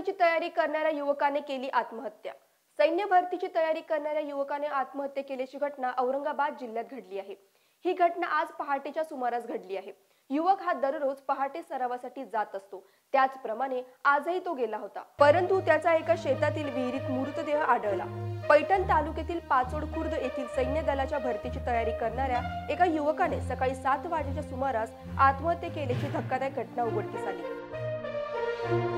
करणाऱ्या युवकाने केली आत्महत्या. सैन्य भरतीची तयारी करणाऱ्या युवकाने आत्महत्या केल्याची घटना औरंगाबाद जिल्ह्यात घडली आहे. ही घटना आज पहाटेच्या सुमारास घडली आहे. युवक हा दररोज पहाटे सरावासाठी जात असतो. त्याचप्रमाणे आजही तो गेला होता. परंतु त्याचा एका शेतातील विहिरीत मृतदेह आढळला. पैठण तालुक्यातील पाचोड खुर्द येथील सैन्य दलाच्या भरतीची तयारी करणाऱ्या एका युवकाने सकाळी सात वाजेच्या सुमारास आत्महत्या केल्याची धक्कादायक घटना उघडकीस आली.